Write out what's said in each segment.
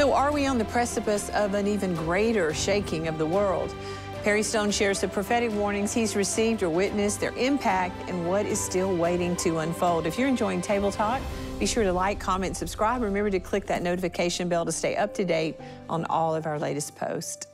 So, are we on the precipice of an even greater shaking of the world? Perry Stone shares the prophetic warnings he's received or witnessed, their impact, and what is still waiting to unfold. If you're enjoying Table Talk, be sure to like, comment, subscribe. Remember to click that notification bell to stay up to date on all of our latest posts.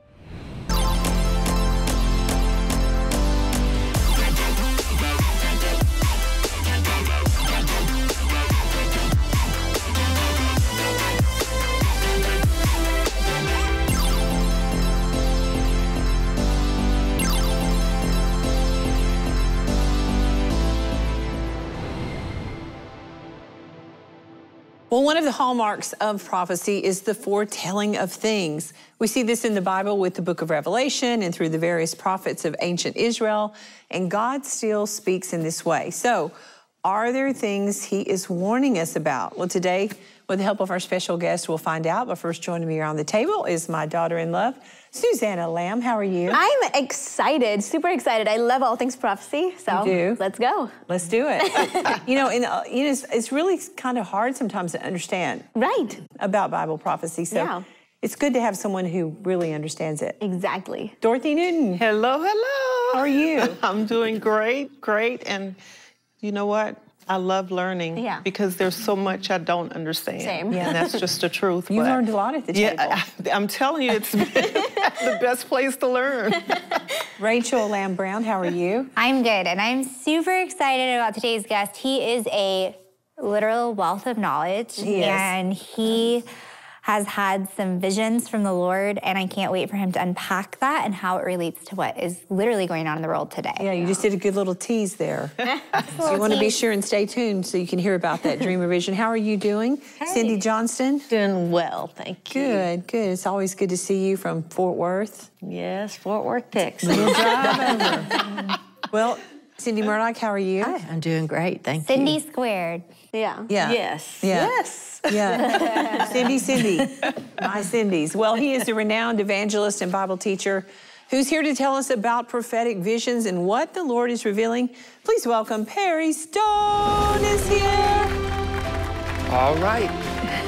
Well, one of the hallmarks of prophecy is the foretelling of things. We see this in the Bible with the book of Revelation and through the various prophets of ancient Israel, and God still speaks in this way. So, are there things He is warning us about? Well, today, with the help of our special guest, we'll find out. But first, joining me around the table is my daughter in love, Susanna Lamb. How are you? I'm excited, super excited. I love all things prophecy, so let's go. Let's do it. you know, and uh, you know, it's, it's really kind of hard sometimes to understand. Right. About Bible prophecy. So yeah. it's good to have someone who really understands it. Exactly. Dorothy Newton. Hello, hello. How are you? I'm doing great, great. And you know what? I love learning yeah. because there's so much I don't understand. Same. Yeah. And that's just the truth. You learned a lot at the table. Yeah, I, am telling you, it's the best place to learn. Rachel Lamb Brown, how are you? I'm good, and I'm super excited about today's guest. He is a literal wealth of knowledge, he and he has had some visions from the Lord, and I can't wait for him to unpack that and how it relates to what is literally going on in the world today. Yeah, you just did a good little tease there. so you want to be sure and stay tuned so you can hear about that dream vision. How are you doing, hey. Cindy Johnston? Doing well, thank you. Good, good. It's always good to see you from Fort Worth. Yes, Fort Worth, Texas. Little drive over. well, Cindy oh. Murdoch, how are you? Hi, I'm doing great, thank Cindy you. Cindy squared. Yeah. Yeah. Yes. Yeah. Yes. Yeah. Cindy, Cindy, my Cindy's. Well, he is a renowned evangelist and Bible teacher who's here to tell us about prophetic visions and what the Lord is revealing. Please welcome Perry Stone is here. All right.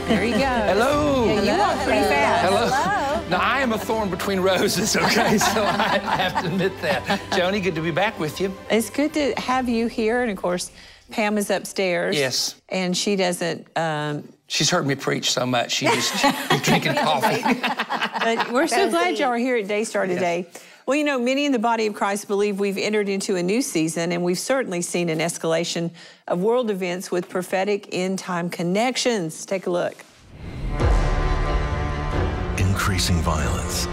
There you go. Hello. Yeah, you walk pretty fast. Hello. Hello. Now, I am a thorn between roses, okay? so I, I have to admit that. Joni, good to be back with you. It's good to have you here. And of course, Pam is upstairs. Yes. And she doesn't. Um, She's heard me preach so much, she just she's drinking coffee. but we're so glad y'all are here at Daystar today. Yes. Well, you know, many in the body of Christ believe we've entered into a new season, and we've certainly seen an escalation of world events with prophetic end time connections. Take a look. Increasing violence,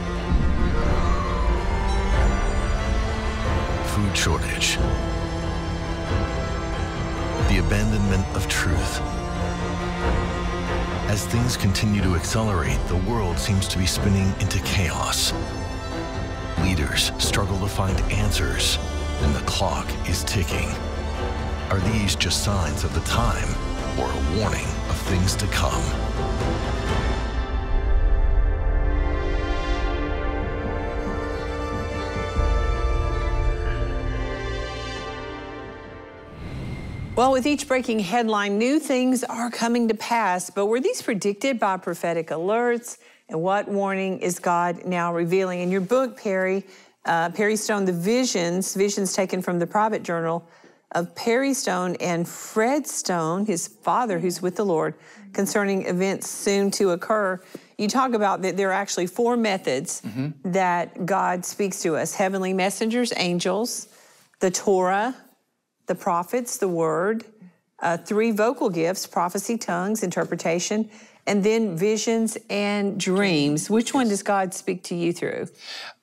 food shortage, the abandonment of truth. As things continue to accelerate, the world seems to be spinning into chaos. Leaders struggle to find answers, and the clock is ticking. Are these just signs of the time or a warning of things to come? Well, with each breaking headline, new things are coming to pass. But were these predicted by prophetic alerts? And what warning is God now revealing? In your book, Perry, uh, Perry Stone, The Visions, visions taken from the private journal of Perry Stone and Fred Stone, his father, who's with the Lord, concerning events soon to occur. You talk about that there are actually four methods mm-hmm. that God speaks to us heavenly messengers, angels, the Torah, the prophets, the word, uh, three vocal gifts prophecy, tongues, interpretation, and then visions and dreams. Which one does God speak to you through?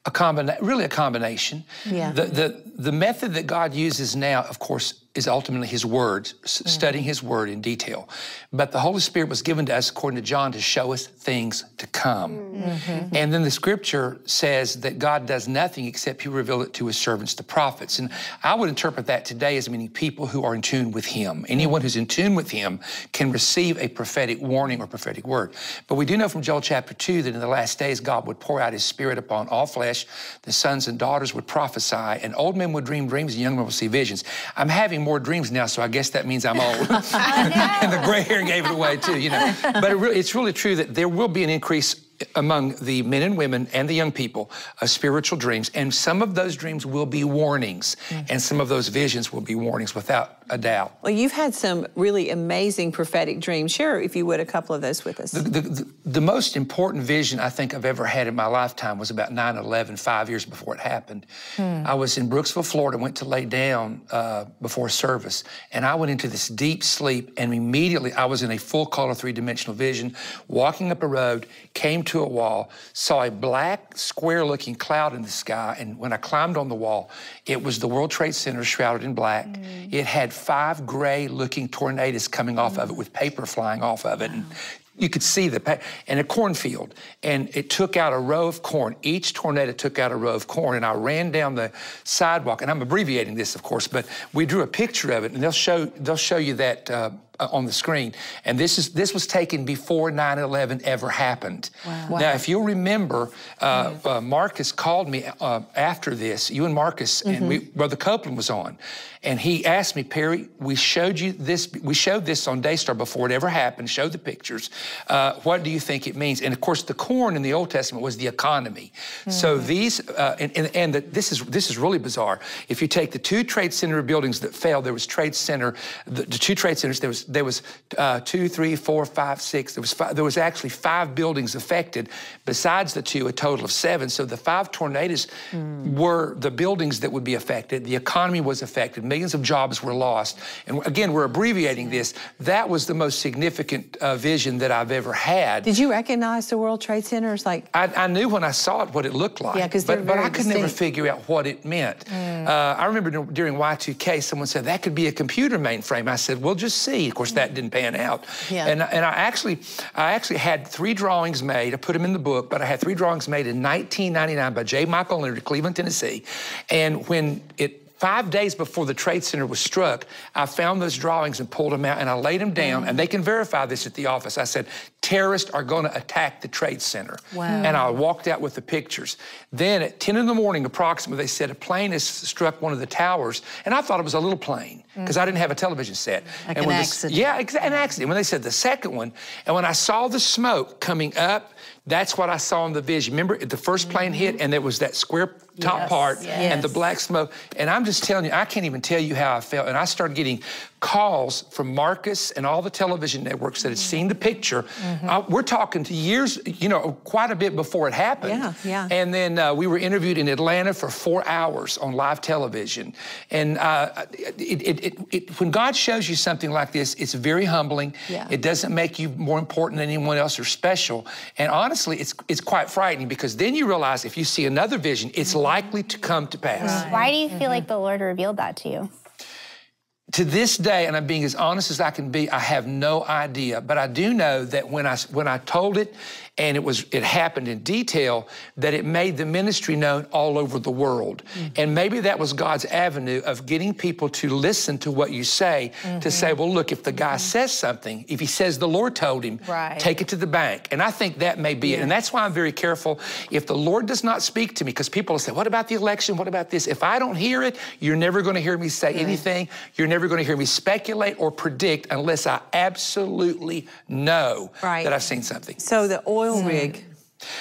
A combina- really a combination. Yeah. The, the, the method that God uses now, of course, is ultimately His Word, mm-hmm. studying His Word in detail. But the Holy Spirit was given to us, according to John, to show us things to come. Mm-hmm. And then the Scripture says that God does nothing except He revealed it to His servants, the prophets. And I would interpret that today as meaning people who are in tune with Him. Anyone who's in tune with Him can receive a prophetic warning or prophetic prophetic word. But we do know from Joel chapter 2 that in the last days God would pour out his spirit upon all flesh. The sons and daughters would prophesy, and old men would dream dreams, and young men would see visions. I'm having more dreams now, so I guess that means I'm old. and the gray hair gave it away too, you know. But it really, it's really true that there will be an increase among the men and women and the young people of spiritual dreams. And some of those dreams will be warnings, mm-hmm. and some of those visions will be warnings without a doubt. Well, you've had some really amazing prophetic dreams. Share, if you would, a couple of those with us. The, the, the, the most important vision I think I've ever had in my lifetime was about 9 11, five years before it happened. Hmm. I was in Brooksville, Florida, went to lay down uh, before service, and I went into this deep sleep, and immediately I was in a full color three dimensional vision, walking up a road, came to a wall, saw a black, square looking cloud in the sky, and when I climbed on the wall, it was the World Trade Center shrouded in black. Mm. It had five gray looking tornadoes coming off mm. of it with paper flying off of it. And you could see the and a cornfield and it took out a row of corn each tornado took out a row of corn and i ran down the sidewalk and i'm abbreviating this of course but we drew a picture of it and they'll show they'll show you that uh, on the screen. And this is this was taken before 9/11 ever happened. Wow. Now, if you'll remember, uh, mm-hmm. uh, Marcus called me uh, after this. You and Marcus mm-hmm. and we, Brother Copeland was on, and he asked me, Perry, we showed you this. We showed this on Daystar before it ever happened. Showed the pictures. Uh, what do you think it means? And of course, the corn in the Old Testament was the economy. Mm-hmm. So these uh, and and, and the, this is this is really bizarre. If you take the two Trade Center buildings that fell, there was Trade Center, the, the two Trade Centers. There was there was uh, two, three, four, five, six. There was five, there was actually five buildings affected, besides the two, a total of seven. So the five tornadoes mm. were the buildings that would be affected. The economy was affected. Millions of jobs were lost. And again, we're abbreviating this. That was the most significant uh, vision that I've ever had. Did you recognize the World Trade Centers? Like I, I knew when I saw it what it looked like. Yeah, because but, but I could distinct. never figure out what it meant. Mm. Uh, I remember during Y2K, someone said that could be a computer mainframe. I said, "We'll just see." Of course, that didn't pan out. Yeah. And, and I actually, I actually had three drawings made. I put them in the book, but I had three drawings made in 1999 by J. Michael Leonard Cleveland, Tennessee. And when it Five days before the Trade Center was struck, I found those drawings and pulled them out and I laid them down, and they can verify this at the office. I said, terrorists are going to attack the Trade Center. Wow. And I walked out with the pictures. Then at 10 in the morning, approximately, they said a plane has struck one of the towers, and I thought it was a little plane because mm. I didn't have a television set. Like and an accident. The, yeah, an accident. When they said the second one, and when I saw the smoke coming up, that's what I saw in the vision. Remember, the first plane hit, and there was that square top yes, part yes. and the black smoke. And I'm just telling you, I can't even tell you how I felt. And I started getting calls from Marcus and all the television networks that had seen the picture. Mm-hmm. Uh, we're talking to years, you know, quite a bit before it happened. Yeah, yeah. And then uh, we were interviewed in Atlanta for four hours on live television. And uh, it, it, it, when God shows you something like this, it's very humbling. Yeah. It doesn't make you more important than anyone else or special. And honestly, it's, it's quite frightening because then you realize if you see another vision, it's mm-hmm. Likely to come to pass. Right. Why do you feel mm-hmm. like the Lord revealed that to you? to this day, and I'm being as honest as I can be, I have no idea. But I do know that when I when I told it, and it was it happened in detail that it made the ministry known all over the world mm-hmm. and maybe that was god's avenue of getting people to listen to what you say mm-hmm. to say well look if the guy mm-hmm. says something if he says the lord told him right. take it to the bank and i think that may be it and that's why i'm very careful if the lord does not speak to me because people will say what about the election what about this if i don't hear it you're never going to hear me say anything you're never going to hear me speculate or predict unless i absolutely know right. that i've seen something so the oil oil rig.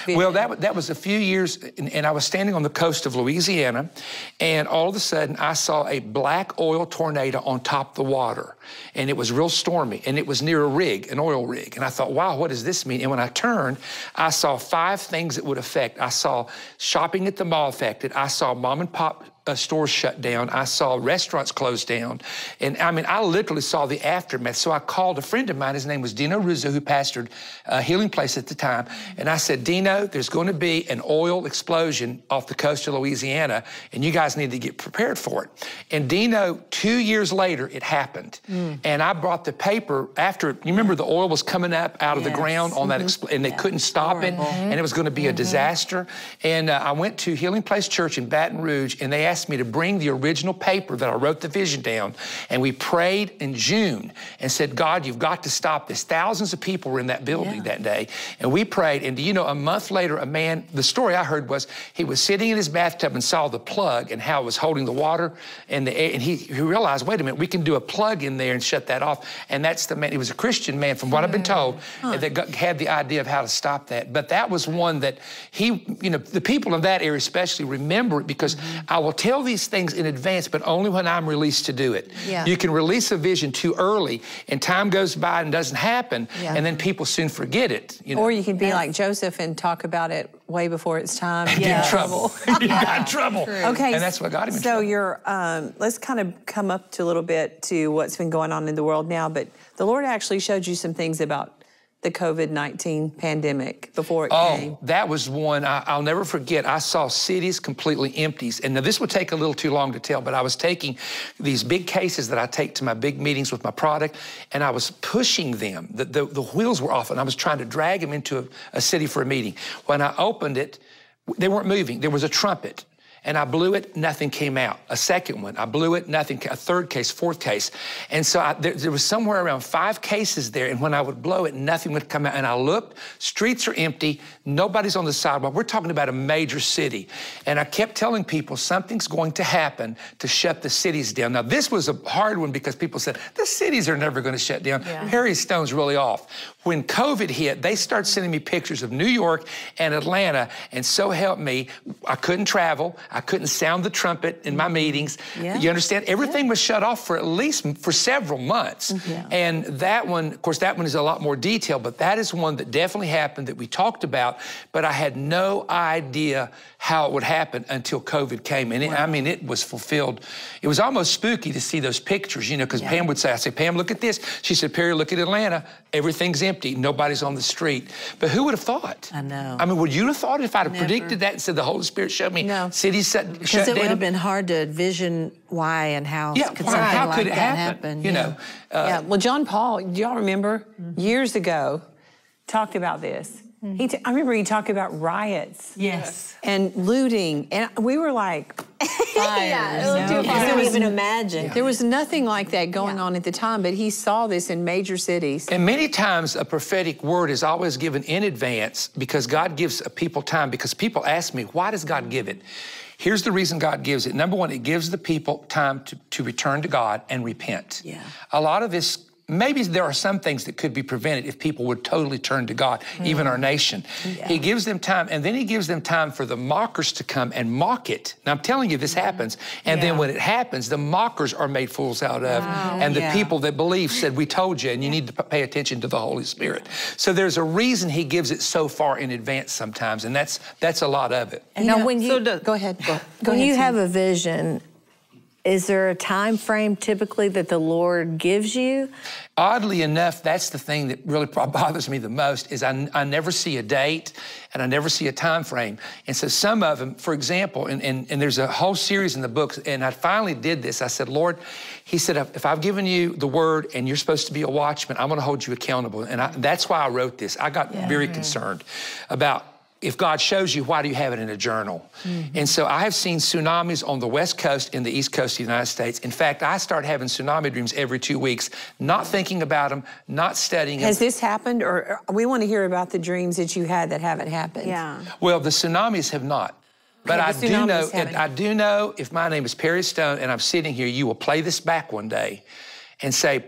Well, that, that was a few years, and, and, I was standing on the coast of Louisiana, and all of a sudden I saw a black oil tornado on top of the water, and it was real stormy, and it was near a rig, an oil rig, and I thought, wow, what does this mean? And when I turned, I saw five things that would affect. I saw shopping at the mall affected. I saw mom and pop uh, stores shut down. I saw restaurants closed down. And I mean, I literally saw the aftermath. So I called a friend of mine. His name was Dino Rizzo, who pastored a Healing Place at the time. And I said, Dino, there's going to be an oil explosion off the coast of Louisiana, and you guys need to get prepared for it. And Dino, two years later, it happened. Mm. And I brought the paper after, you remember the oil was coming up out of yes. the ground on mm-hmm. that, expl- and they yeah. couldn't stop Horrible. it, and it was going to be mm-hmm. a disaster. And uh, I went to Healing Place Church in Baton Rouge, and they asked me to bring the original paper that I wrote the vision down. And we prayed in June and said, God, you've got to stop this. Thousands of people were in that building yeah. that day. And we prayed. And do you know, a month later, a man, the story I heard was he was sitting in his bathtub and saw the plug and how it was holding the water and the. And he, he realized, wait a minute, we can do a plug in there and shut that off. And that's the man, he was a Christian man, from what I've been told, huh. that got, had the idea of how to stop that. But that was one that he, you know, the people in that area especially remember it because mm-hmm. I will tell these things in advance, but only when I'm released to do it. Yeah. You can release a vision too early and time goes by and doesn't happen, yeah. and then people soon forget it. You know? Or you can be like Joseph and talk about it way before it's time. And yes. get in trouble. you got in trouble. True. Okay. And that's what got him So trouble. you're, um, let's kind of come up to a little bit to what's been going on in the world now, but the Lord actually showed you some things about the COVID 19 pandemic before it oh, came? Oh, that was one I, will never forget. I saw cities completely empty. And now this would take a little too long to tell, but I was taking these big cases that I take to my big meetings with my product, and I was pushing them. The, the, the wheels were off, and I was trying to drag them into a, a city for a meeting. When I opened it, they weren't moving. There was a trumpet and I blew it, nothing came out. A second one, I blew it, nothing, a third case, fourth case. And so I, there, there, was somewhere around five cases there, and when I would blow it, nothing would come out. And I looked, streets are empty, nobody's on the sidewalk. We're talking about a major city. And I kept telling people something's going to happen to shut the cities down. Now, this was a hard one because people said, the cities are never going to shut down. Yeah. Perry Stone's really off. When COVID hit, they started sending me pictures of New York and Atlanta, and so help me, I couldn't travel. I couldn't sound the trumpet in my meetings. Yeah. You understand? Everything yeah. was shut off for at least for several months. Mm-hmm. Yeah. And that one, of course, that one is a lot more detailed, but that is one that definitely happened that we talked about, but I had no idea how it would happen until COVID came. And it, I mean, it was fulfilled. It was almost spooky to see those pictures, you know, because Pam would say, I say, Pam, look at this. She said, Perry, look at Atlanta. Everything's empty. Nobody's on the street. But who would have thought? I know. I mean, would you have thought if I'd have Never. predicted that and said the Holy Spirit showed me no. cities shut, because it would have been hard to envision why and how. Yeah, could how like could it happen? happen? You yeah. know. Uh, yeah. Well, John Paul, do y'all remember mm-hmm. years ago, talked about this. Mm-hmm. He t- I remember he talked about riots. Yes. And looting, and we were like, fires. yeah, no. couldn't even imagine. There was nothing like that going yeah. on at the time, but he saw this in major cities. And many times a prophetic word is always given in advance because God gives a people time. Because people ask me, why does God give it? Here's the reason God gives it. Number one, it gives the people time to, to return to God and repent. Yeah. A lot of this maybe there are some things that could be prevented if people would totally turn to God, mm. even our nation. Yeah. He gives them time, and then he gives them time for the mockers to come and mock it. Now, I'm telling you, this mm. happens. And yeah. then when it happens, the mockers are made fools out of. Wow. And the yeah. people that believe said, We told you, and you need to pay attention to the Holy Spirit. So there's a reason he gives it so far in advance sometimes, and that's that's a lot of it. And now, when you so go ahead, go, go when ahead, you have a vision, is there a time frame typically that the Lord gives you? Oddly enough, that's the thing that really bothers me the most is I, I never see a date and I never see a time frame. And so some of them, for example, and, and, and there's a whole series in the books, and I finally did this. I said, Lord, he said, if I've given you the word and you're supposed to be a watchman, I'm going to hold you accountable. And I, that's why I wrote this. I got yeah. very concerned about if God shows you, why do you have it in a journal? Mm-hmm. And so I have seen tsunamis on the West Coast and the East Coast of the United States. In fact, I start having tsunami dreams every two weeks, not thinking about them, not studying Has them. this happened? Or we want to hear about the dreams that you had that haven't happened. Yeah. Well, the tsunamis have not. But I do know, I do know if my name is Perry Stone and I'm sitting here, you will play this back one day and say,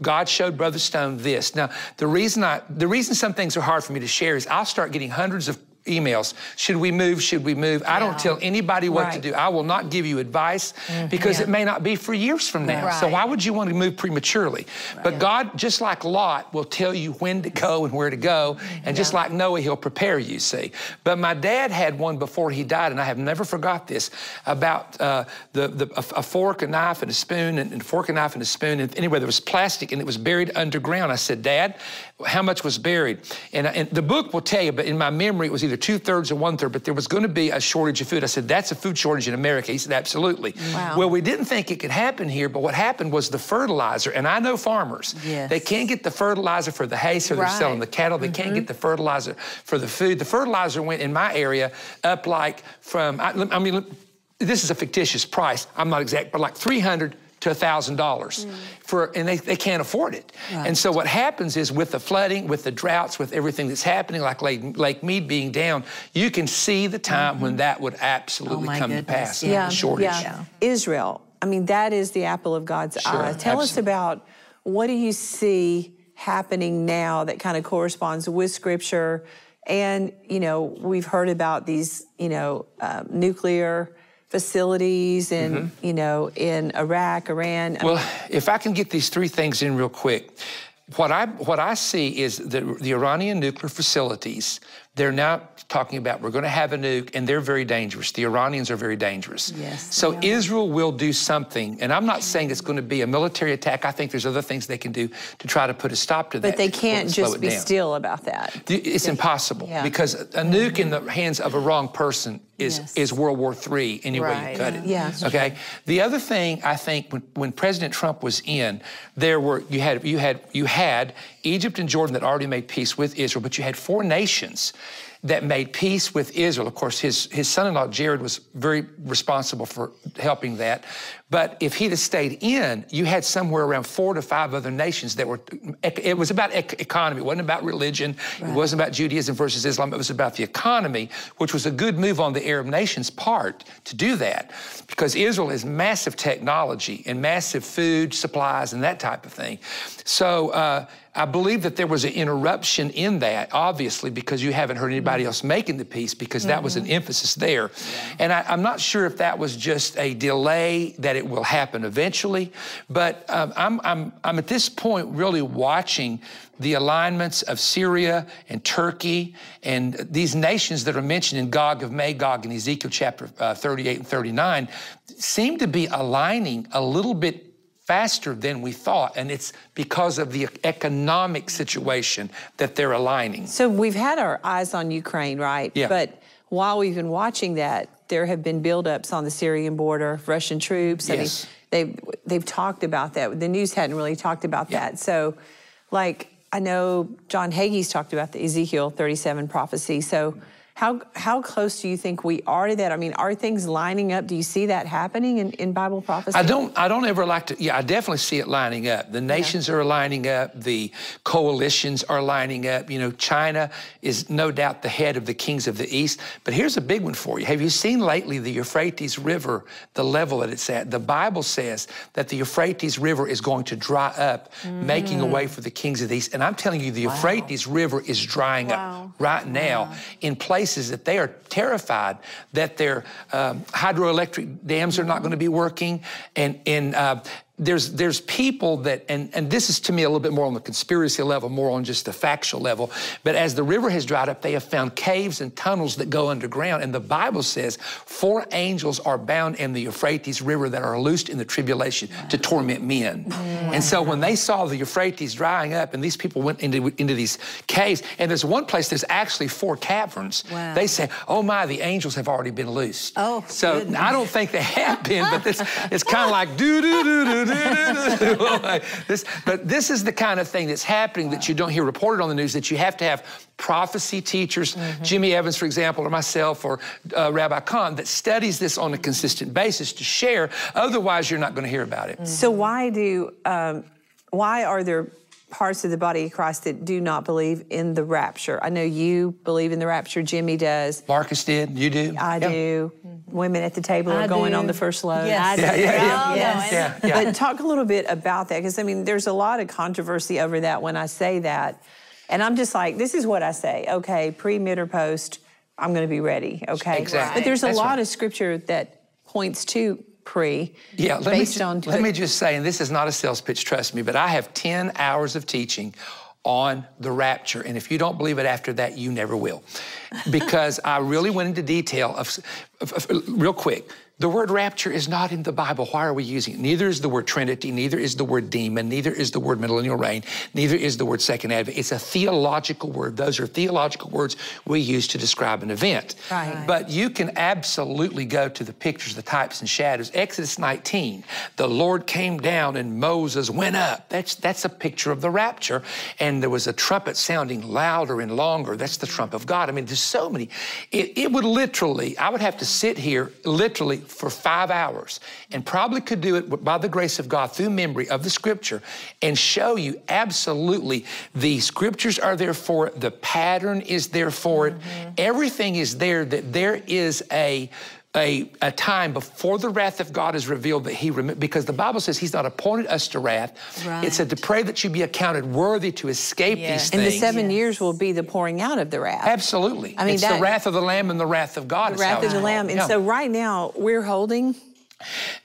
God showed Brother Stone this. Now, the reason I, the reason some things are hard for me to share is I'll start getting hundreds of emails. Should we move? Should we move? I don't tell anybody what right. to do. I will not give you advice mm-hmm. because yeah. it may not be for years from now. Right. So why would you want to move prematurely? Right. But God, just like Lot, will tell you when to go and where to go. And yeah. just like Noah, he'll prepare you, see. But my dad had one before he died, and I have never forgot this, about uh, the, the a, a, fork, a knife, and a spoon, and, and, a fork, a knife, and a spoon. And anyway, there was plastic, and it was buried underground. I said, Dad, how much was buried? And, and the book will tell you, but in my memory, it was either two thirds or one third, but there was going to be a shortage of food. I said, That's a food shortage in America. He said, Absolutely. Wow. Well, we didn't think it could happen here, but what happened was the fertilizer, and I know farmers, yes. they can't get the fertilizer for the hay, so they're selling the cattle. They mm-hmm. can't get the fertilizer for the food. The fertilizer went in my area up like from, I, I mean, this is a fictitious price. I'm not exact, but like 300 to $1,000 mm. for, and they, they can't afford it. Right. And so what happens is with the flooding, with the droughts, with everything that's happening, like Lake, Lake Mead being down, you can see the time mm-hmm. when that would absolutely oh come goodness. to pass. Yeah. shortage. Yeah. yeah. Israel, I mean, that is the apple of God's sure. eye. Tell Absolutely. us about what do you see happening now that kind of corresponds with Scripture? And, you know, we've heard about these, you know, um, nuclear facilities and mm-hmm. you know in Iraq, Iran. Well, if I can get these three things in real quick, what I what I see is the the Iranian nuclear facilities they're now talking about we're going to have a nuke, and they're very dangerous. The Iranians are very dangerous. Yes. So Israel will do something, and I'm not saying it's going to be a military attack. I think there's other things they can do to try to put a stop to that. But they can't just be down. still about that. It's impossible yeah. because a nuke in the hands of a wrong person is yes. is World War III any right. way you cut it. Yeah. Okay. The other thing I think when, when President Trump was in, there were you had you had you had Egypt and Jordan that already made peace with Israel, but you had four nations that made peace with Israel. Of course, his, his son in law, Jared, was very responsible for helping that. But if he'd have stayed in, you had somewhere around four to five other nations that were, it was about economy. It wasn't about religion. Right. It wasn't about Judaism versus Islam. It was about the economy, which was a good move on the Arab nations' part to do that because Israel has massive technology and massive food supplies and that type of thing. So, uh, I believe that there was an interruption in that, obviously, because you haven't heard anybody else making the peace, because that mm-hmm. was an mm-hmm. emphasis there. Yeah. And I, am not sure if that was just a delay, that it will happen eventually. But um, I'm, I'm, I'm at this point really watching the alignments of Syria and Turkey and these nations that are mentioned in Gog of Magog in Ezekiel chapter uh, 38 and 39 seem to be aligning a little bit faster than we thought. And it's because of the economic situation that they're aligning. So we've had our eyes on Ukraine, right? Yeah. But while we've been watching that, there have been buildups on the Syrian border, Russian troops. Yes. I mean, they've, they've talked about that. The news hadn't really talked about yeah. that. So, like, I know John Hagee's talked about the Ezekiel 37 prophecy. So, how, how close do you think we are to that? I mean, are things lining up? Do you see that happening in, in Bible prophecy? I don't, I don't ever like to, yeah, I definitely see it lining up. The nations yeah. are lining up, the coalitions are lining up. You know, China is no doubt the head of the kings of the East. But here's a big one for you. Have you seen lately the Euphrates River, the level that it's at? The Bible says that the Euphrates River is going to dry up, mm. making a way for the kings of the East. And I'm telling you, the wow. Euphrates River is drying wow. up right now wow. in places places that they are terrified that their um, hydroelectric dams are not going to be working, and, and uh, there's there's people that and and this is to me a little bit more on the conspiracy level, more on just the factual level. But as the river has dried up, they have found caves and tunnels that go underground. And the Bible says four angels are bound in the Euphrates River that are loosed in the tribulation to torment men. Wow. And so when they saw the Euphrates drying up, and these people went into into these caves, and there's one place there's actually four caverns. Wow. They say, "Oh my, the angels have already been loosed." Oh, so goodness. I don't think they have been, but this, it's kind of like do do do do this, but this is the kind of thing that's happening wow. that you don't hear reported on the news, that you have to have prophecy teachers, mm-hmm. Jimmy Evans, for example, or myself, or uh, Rabbi Cahn, that studies this on a consistent basis to share. Otherwise, you're not going to hear about it. Mm-hmm. So why do, um, why are there parts of the body of Christ that do not believe in the rapture. I know you believe in the rapture. Jimmy does. Marcus did. You do. I yeah. do. Women at the table are going do. on the first load. Yes. Yeah, yeah, yeah. Yes. Yeah, yeah. But talk a little bit about that because I mean, there's a lot of controversy over that when I say that, and I'm just like, this is what I say. Okay, pre, mid, or post. I'm going to be ready. Okay. Exactly. But there's a That's lot right. of scripture that points to pre. Yeah, let based me, on. Let me just say, and this is not a sales pitch, trust me, but I have 10 hours of teaching on the rapture. And if you don't believe it after that, you never will. Because I really went into detail of, real quick. The word rapture is not in the Bible. Why are we using it? Neither is the word Trinity, neither is the word demon, neither is the word millennial reign, neither is the word second advent. It's a theological word. Those are theological words we use to describe an event. Right. But you can absolutely go to the pictures, the types and shadows. Exodus 19, the Lord came down and Moses went up. That's that's a picture of the rapture. And there was a trumpet sounding louder and longer. That's the trump of God. I mean, there's so many. It, it would literally, I would have to sit here literally for five hours and probably could do it by the grace of God through memory of the scripture and show you absolutely the scriptures are there for it, the pattern is there for it, mm-hmm. everything is there, that there is a a, a time before the wrath of God is revealed that he, rem- because the Bible says he's not appointed us to wrath. Right. It said to pray that you be accounted worthy to escape yes. these things. And the seven yes. years will be the pouring out of the wrath. Absolutely. I mean, it's that, the wrath of the Lamb and the wrath of God. The wrath of the Lamb. And yeah. so right now we're holding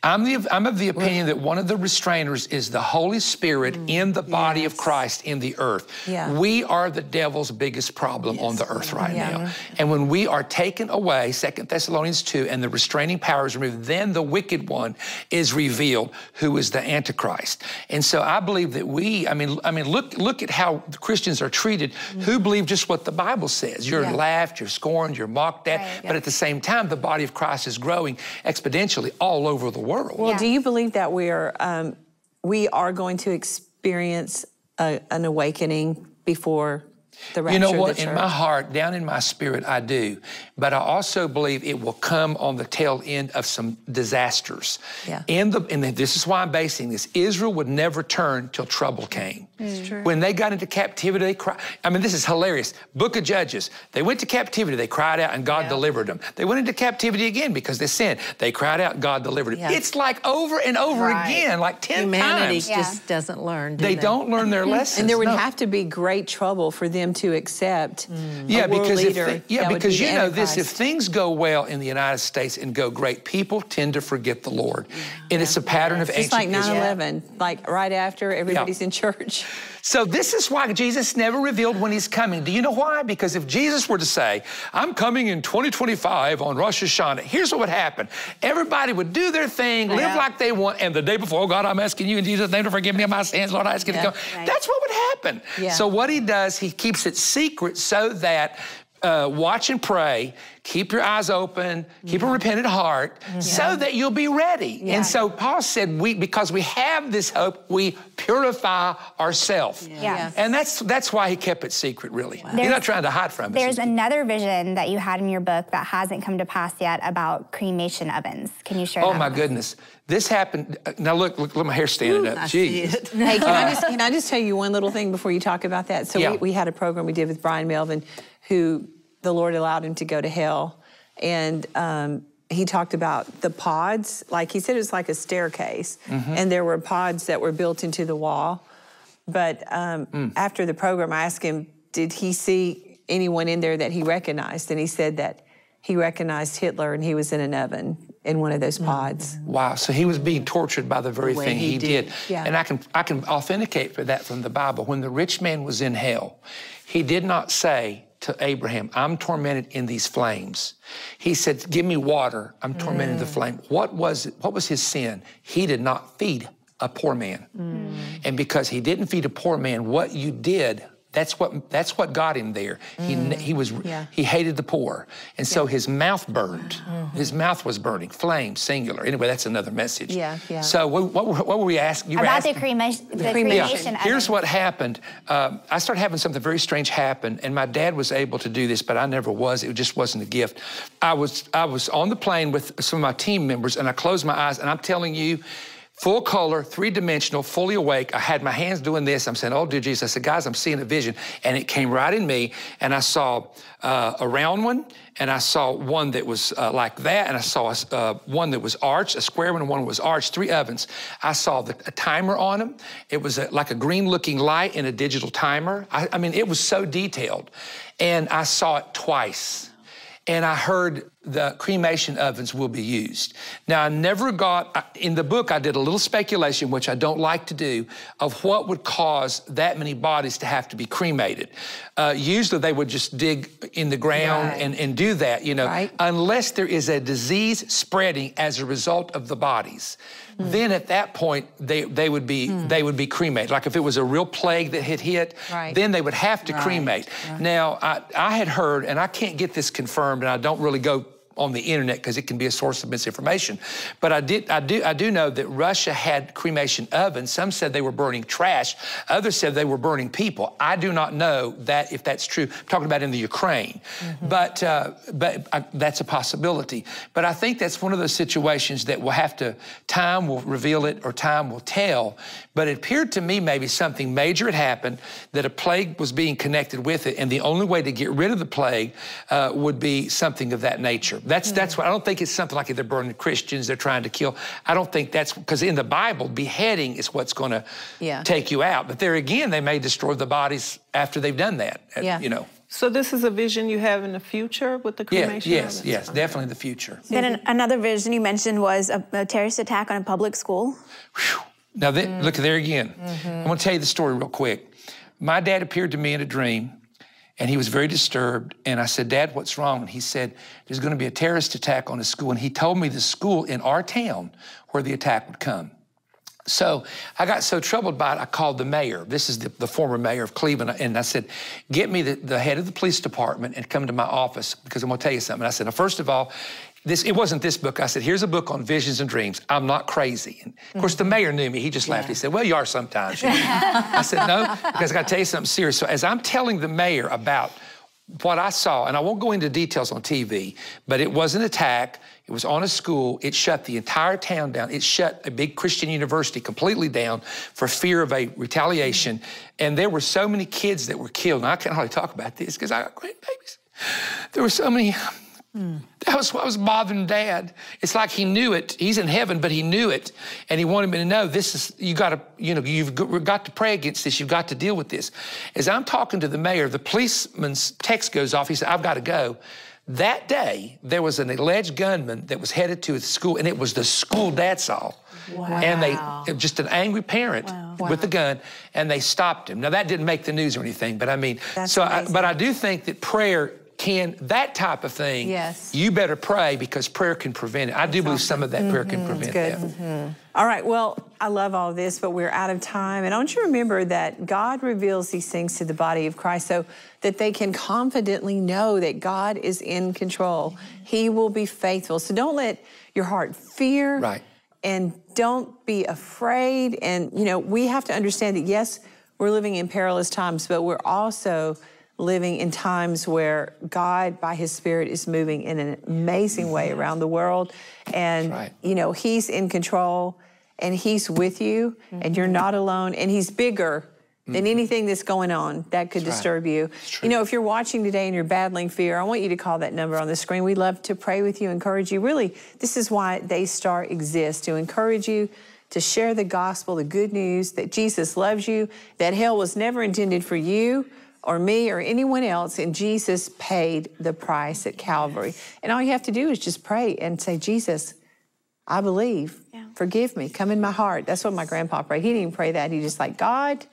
I'm, the, I'm of the opinion that one of the restrainers is the Holy Spirit mm. in the body yes. of Christ in the earth. Yeah. We are the devil's biggest problem yes. on the earth right yeah. now. And when we are taken away, Second Thessalonians 2, and the restraining power is removed, then the wicked one is revealed, who is the Antichrist. And so I believe that we, I mean, I mean, look, look at how Christians are treated mm. who believe just what the Bible says. You're yeah. laughed, you're scorned, you're mocked at, right. but at the same time, the body of Christ is growing exponentially all all over the world. Well, yeah. do you believe that we are um, we are going to experience a, an awakening before the rapture? You know what? In my heart, down in my spirit, I do. But I also believe it will come on the tail end of some disasters. Yeah. In the, and this is why I'm basing this. Israel would never turn till trouble came. Mm. When they got into captivity, they cried. I mean, this is hilarious. Book of Judges. They went to captivity, they cried out, and God yeah. delivered them. They went into captivity again because they sinned. They cried out, God delivered them. Yeah. It's like over and over right. again, like 10 Humanity times. Humanity just doesn't learn. Do they, they, don't learn their lessons. And there would no. have to be great trouble for them to accept mm. yeah, because leader. If they, yeah, because be you know this, if things go well in the United States and go great, people tend to forget the Lord. Yeah. And it's a pattern of it's ancient Just like 9-11, like right after everybody's in church. So this is why Jesus never revealed when he's coming. Do you know why? Because if Jesus were to say, I'm coming in 2025 on Rosh Hashanah, here's what would happen. Everybody would do their thing, live yeah. like they want, and the day before, oh God, I'm asking you in Jesus' name to forgive me of my sins, Lord, I ask you yeah. to come. Right. That's what would happen. Yeah. So what he does, he keeps it secret so that uh, watch and pray, keep your eyes open, keep a repentant heart, yeah. so that you'll be ready. Yeah. And so Paul said, we because we have this hope, we purify ourselves. Yeah. And that's that's why he kept it secret, really. Wow. He's not trying to hide from us. There's another vision that you had in your book that hasn't come to pass yet about cremation ovens. Can you share Oh my goodness. This happened. Uh, now look, look, look my hair standing Ooh, up. Jeez. Hey, can, uh, I just, can I just tell you one little thing before you talk about that? So we, we had a program we did with Brian Melvin, who the Lord allowed him to go to hell. And um, he talked about the pods. Like he said, it was like a staircase, mm-hmm. and there were pods that were built into the wall. But um, mm. after the program, I asked him, did he see anyone in there that he recognized? And he said that he recognized Hitler and he was in an oven in one of those mm. pods. Wow, so he was being tortured by the very the thing he, he did. did. Yeah. And I can I can authenticate for that from the Bible. When the rich man was in hell, he did not say, to Abraham, I'm tormented in these flames. He said, Give me water. I'm tormented in the mm. flame. What was it? What was his sin? He did not feed a poor man. Mm. And because he didn't feed a poor man, what you did that's what that's what got him there. Mm. He he was yeah. he hated the poor, and so his mouth burned. Mm-hmm. His mouth was burning, flame singular. Anyway, that's another message. Yeah, yeah. So what, what, what were we asking? You About asking, the cremation. The, the cremation. Yeah. Here's what happened. Um, I started having something very strange happen, and my dad was able to do this, but I never was. It just wasn't a gift. I was I was on the plane with some of my team members, and I closed my eyes, and I'm telling you full color, three dimensional, fully awake. I had my hands doing this. I'm saying, Oh, dear Jesus. I said, Guys, I'm seeing a vision. And it came right in me. And I saw uh, a round one, and I saw one that was uh, like that, and I saw a, uh, one that was arched, a square one, and one was arched, three ovens. I saw the, a timer on them. It was a, like a green looking light in a digital timer. I, I mean, it was so detailed. And I saw it twice and I heard the cremation ovens will be used. Now, I never got, in the book, I did a little speculation, which I don't like to do, of what would cause that many bodies to have to be cremated. Uh, usually they would just dig in the ground right. and, and do that, you know, right. unless there is a disease spreading as a result of the bodies. Mm. Then at that point, they, they, would be, mm. they would be cremated. Like if it was a real plague that had hit, right. then they would have to cremate. Now, I, I had heard, and I can't get this confirmed, and I don't really go on the internet because it can be a source of misinformation. But I did, I do, I do know that Russia had cremation ovens. Some said they were burning trash. Others said they were burning people. I do not know that if that's true. I'm talking about in the Ukraine, mm-hmm. but uh, but I, that's a possibility. But I think that's one of those situations that will have to time will reveal it or time will tell. But it appeared to me maybe something major had happened that a plague was being connected with it, and the only way to get rid of the plague uh, would be something of that nature. That's mm-hmm. that's what I don't think it's something like they're burning Christians, they're trying to kill. I don't think that's because in the Bible, beheading is what's going to yeah. take you out. But there again, they may destroy the bodies after they've done that. Uh, yeah. You know. So this is a vision you have in the future with the cremation? Yeah, yes, yes, definitely the future. Then an, another vision you mentioned was a, a, terrorist attack on a public school. Whew. Now, mm. look there again. Mm-hmm. I'm going to tell you the story real quick. My dad appeared to me in a dream and he was very disturbed. And I said, Dad, what's wrong? And he said, There's going to be a terrorist attack on a school. And he told me the school in our town where the attack would come. So I got so troubled by it, I called the mayor. This is the, the former mayor of Cleveland. And I said, Get me the, the, head of the police department and come to my office because I'm going to tell you something. And I said, Now, first of all, this, it wasn't this book. I said, here's a book on visions and dreams. I'm not crazy. And of course, the mm-hmm. mayor knew me. He just laughed. Yeah. He said, well, you are sometimes. I said, no, because I got to tell you something serious. So as I'm telling the mayor about what I saw, and I won't go into details on TV, but it was an attack. It was on a school. It shut the entire town down. It shut a big Christian university completely down for fear of a retaliation. And there were so many kids that were killed. And I can't hardly talk about this because I got grandbabies. There were so many Mm. That was what was bothering dad. It's like he knew it. He's in heaven, but he knew it. And he wanted me to know this is, you got to, you know, you've got to pray against this. You've got to deal with this. As I'm talking to the mayor, the policeman's text goes off. He said, I've got to go. That day, there was an alleged gunman that was headed to the school, and it was the school dad saw. Wow. And they, just an angry parent wow. with the gun, and they stopped him. Now, that didn't make the news or anything, but I mean, That's so, I, but I do think that prayer can that type of thing, yes. you better pray because prayer can prevent it. I do believe some of that mm-hmm. prayer can mm-hmm. prevent that. Mm-hmm. All right, well, I love all this, but we're out of time. And I want you to remember that God reveals these things to the body of Christ so that they can confidently know that God is in control. He will be faithful. So don't let your heart fear. Right. And don't be afraid. And, you know, we have to understand that, yes, we're living in perilous times, but we're also living in times where God, by His Spirit, is moving in an amazing way around the world. And, right. you know, He's in control and He's with you mm-hmm. and you're not alone and He's bigger. Than mm-hmm. anything that's going on that could that's disturb right. you. You know, if you're watching today and you're battling fear, I want you to call that number on the screen. We'd love to pray with you, encourage you. Really, this is why Daystar exists to encourage you to share the gospel, the good news that Jesus loves you, that hell was never intended for you or me or anyone else, and Jesus paid the price at Calvary. And all you have to do is just pray and say, Jesus, I believe. Yeah. Forgive me. Come in my heart. That's what my grandpa prayed. He didn't even pray that. He just like, God,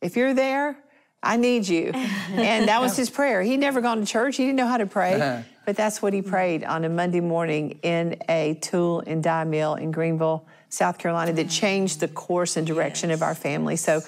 if you're there, I need you. and that was his prayer. He'd never gone to church. He didn't know how to pray. Uh-huh. But that's what he prayed on a Monday morning in a tool and die mill in Greenville, South Carolina, that changed the course and direction yes. of our family. So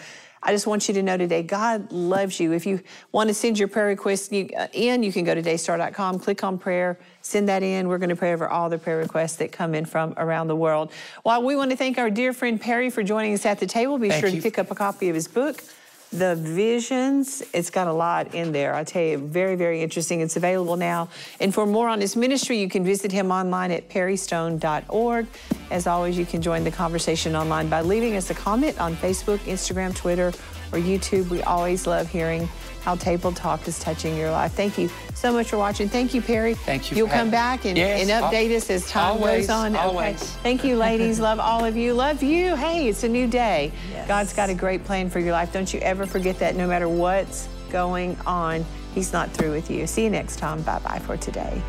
I just want you to know today, God loves you. If you want to send your prayer request uh, in, you can go to daystar.com, click on prayer, send that in. We're going to pray over all the prayer requests that come in from around the world. Well, we want to thank our dear friend Perry for joining us at the table. Be thank sure you. to pick up a copy of his book the visions, it's got a lot in there. I tell you, very, very interesting. It's available now. And for more on his ministry, you can visit him online at perrystone.org. As always, you can join the conversation online by leaving us a comment on Facebook, Instagram, Twitter, or YouTube. We always love hearing how Table Talk is touching your life. Thank you so much for watching. Thank you, Perry. Thank you. You'll come back and, yes, and update us as time always, goes on. Always. Okay. Thank you, ladies. Love all of you. Love you. Hey, it's a new day. Yes. God's got a great plan for your life. Don't you ever forget that no matter what's going on, He's not through with you. See you next time. Bye bye for today.